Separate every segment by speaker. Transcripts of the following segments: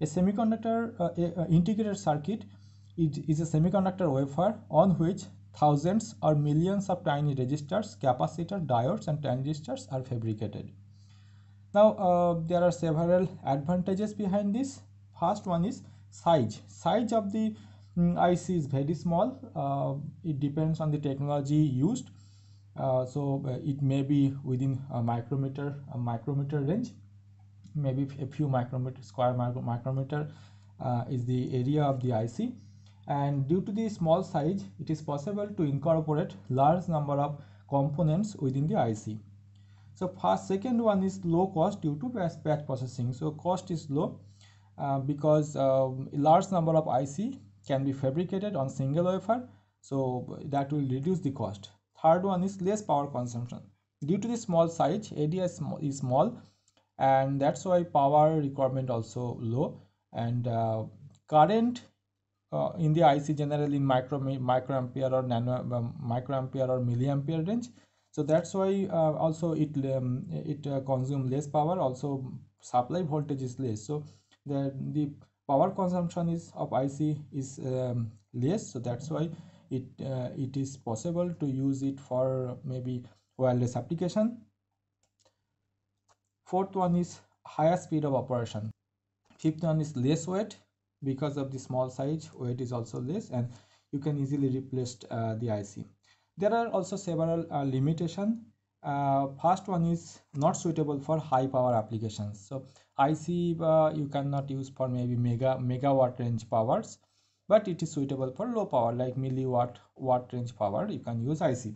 Speaker 1: A semiconductor uh, a, a integrated circuit it is a semiconductor wafer on which thousands or millions of tiny resistors, capacitors, diodes and transistors are fabricated. Now uh, there are several advantages behind this. First one is size. Size of the um, mm, IC is very small. Uh, it depends on the technology used. Uh, so uh, it may be within a micrometer, a micrometer range, maybe a few micrometer square micrometer uh, is the area of the IC and due to the small size it is possible to incorporate large number of components within the IC. So first second one is low cost due to batch, processing. So cost is low uh, because uh, large number of IC can be fabricated on single wafer so that will reduce the cost. Third one is less power consumption. Due to the small size area is small and that's why power requirement also low and uh, current uh, in the IC generally in micro microampere or nano um, microampere or milliampere range. So that's why uh, also it um, it uh, consume less power. Also supply voltage is less. So the the power consumption is of IC is um, less. So that's why it uh, it is possible to use it for maybe wireless application. Fourth one is higher speed of operation. Fifth one is less weight because of the small size weight is also less and you can easily replace uh, the IC. There are also several uh, limitation. Uh, first one is not suitable for high power applications. So IC uh, you cannot use for maybe mega megawatt range powers, but it is suitable for low power like milliwatt watt range power. You can use IC.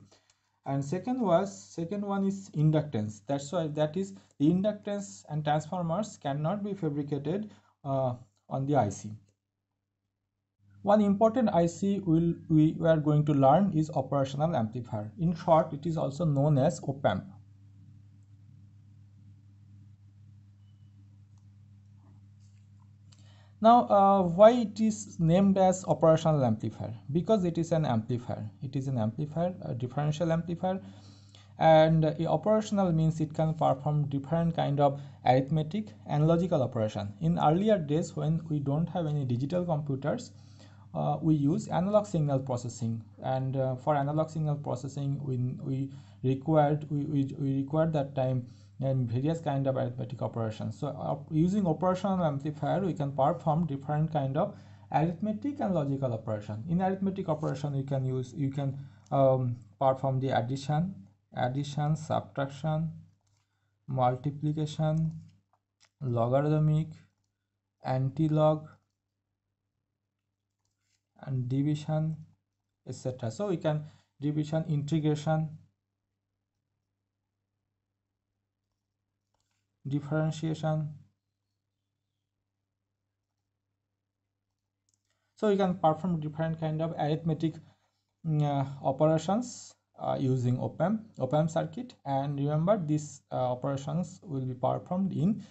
Speaker 1: And second was second one is inductance. That's why that is the inductance and transformers cannot be fabricated uh, on the IC. One important IC will, we are going to learn is operational amplifier. In short, it is also known as op-amp. Now, uh, why it is named as operational amplifier? Because it is an amplifier. It is an amplifier, a differential amplifier and uh, operational means it can perform different kind of arithmetic and logical operation in earlier days when we don't have any digital computers uh, we use analog signal processing and uh, for analog signal processing we, we required we, we, we required that time and various kind of arithmetic operations. So uh, using operational amplifier we can perform different kind of arithmetic and logical operation. In arithmetic operation you can use you can um, perform the addition addition subtraction multiplication logarithmic anti-log and division etc so we can division integration differentiation. So we can perform different kind of arithmetic uh, operations uh, using op-amp op-amp circuit. And remember these uh, operations will be performed in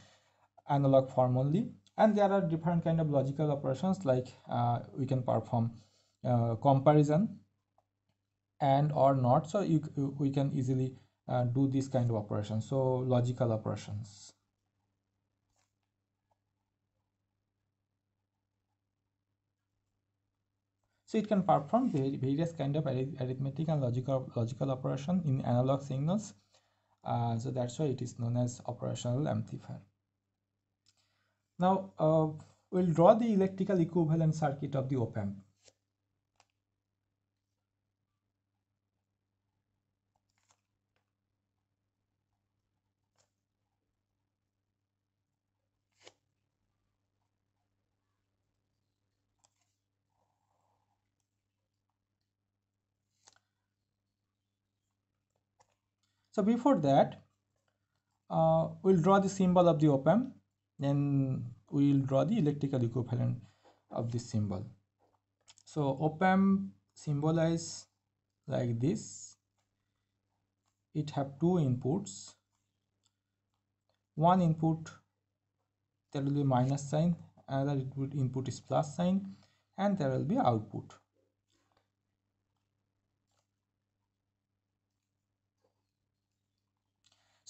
Speaker 1: analog form only. And there are different kind of logical operations like uh, we can perform uh, comparison and or not. So you we can easily do this kind of operations so logical operations So it can perform various kind of arithmetic and logical logical operation in analog signals. Uh, so that's why it is known as operational amplifier. Now uh, we'll draw the electrical equivalent circuit of the op-amp. So before that, uh, we'll draw the symbol of the op-amp, then we'll draw the electrical equivalent of this symbol. So op-amp symbolize like this. It have two inputs. One input there will be minus sign, another input is plus sign, and there will be output.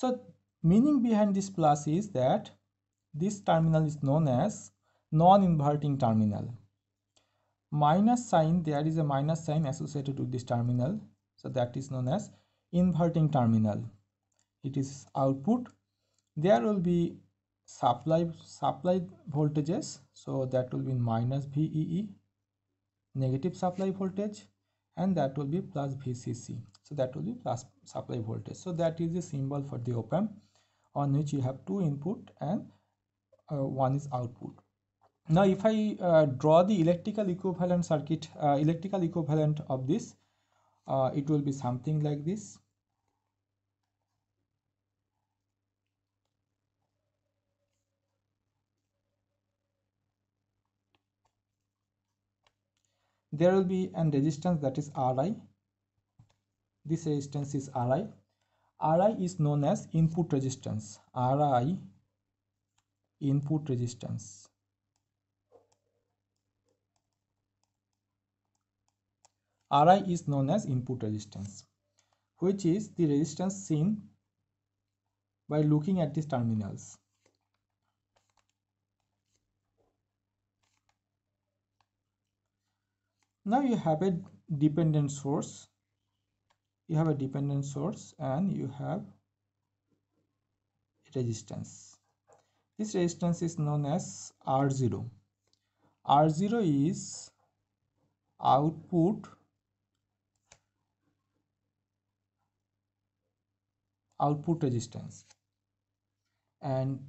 Speaker 1: So meaning behind this plus is that this terminal is known as non-inverting terminal. Minus sign there is a minus sign associated with this terminal. So that is known as inverting terminal. It is output. There will be supply supply voltages. So that will be minus VEE negative supply voltage and that will be plus VCC so that will be plus supply voltage. So that is the symbol for the op amp on which you have two input and uh, one is output. Now if i uh, draw the electrical equivalent circuit uh, electrical equivalent of this uh, it will be something like this. There will be an resistance that is Ri this resistance is Ri. Ri is known as input resistance. Ri input resistance. Ri is known as input resistance which is the resistance seen by looking at these terminals. Now you have a dependent source you have a dependent source and you have resistance. This resistance is known as r0 r0 is output output resistance. And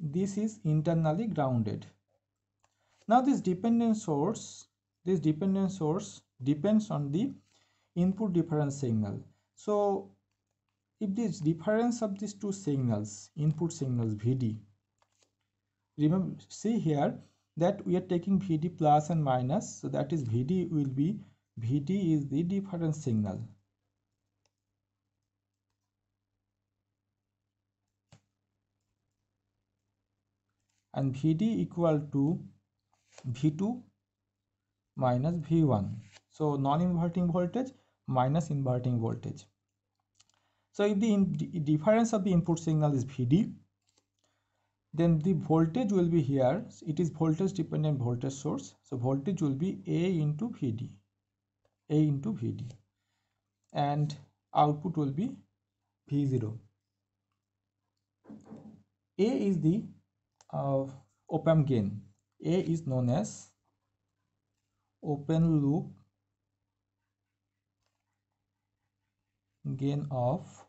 Speaker 1: this is internally grounded. Now this dependent source this dependent source depends on the input difference signal so if this difference of these two signals input signals vd remember see here that we are taking vd plus and minus so that is vd will be vd is the difference signal and vd equal to v2 minus V1. So non-inverting voltage minus inverting voltage. So if the difference of the input signal is Vd, then the voltage will be here. It is voltage dependent voltage source. So voltage will be A into Vd, A into Vd, and output will be V0. A is the uh, op amp gain. A is known as open loop gain of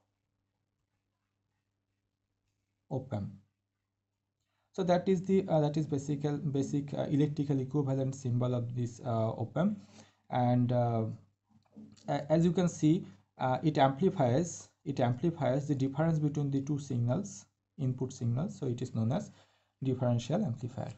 Speaker 1: op amp so that is the uh, that is basic basic uh, electrical equivalent symbol of this uh, op amp and uh, as you can see uh, it amplifies it amplifies the difference between the two signals input signals. So it is known as differential amplifier